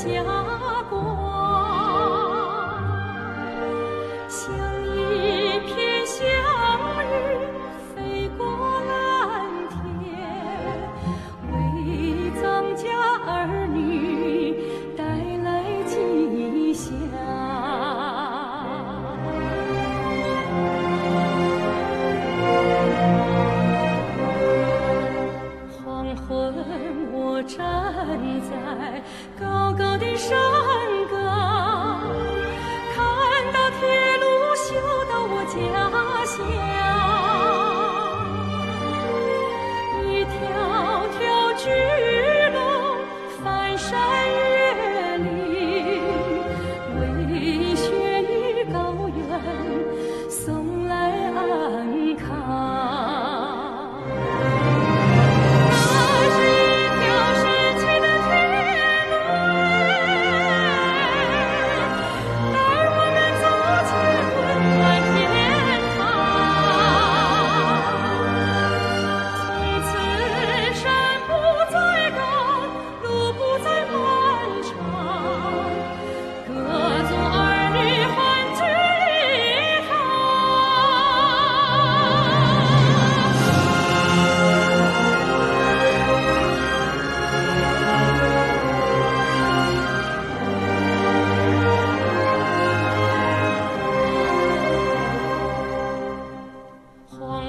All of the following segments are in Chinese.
霞光像一片祥云飞过蓝天为藏家儿女带来吉祥黄昏我站在高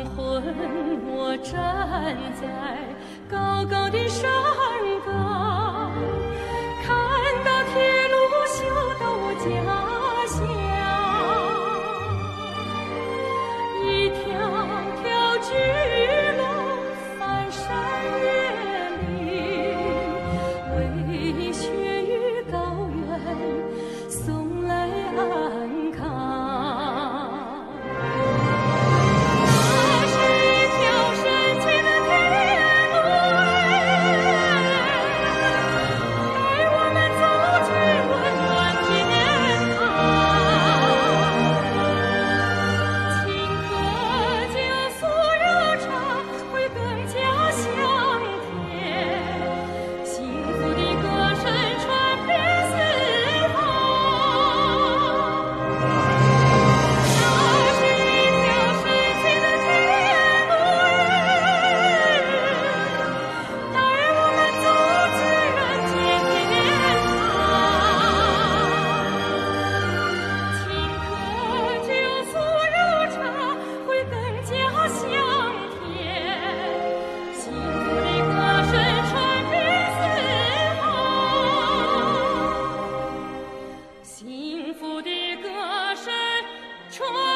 昏我站在高高的山岗。try.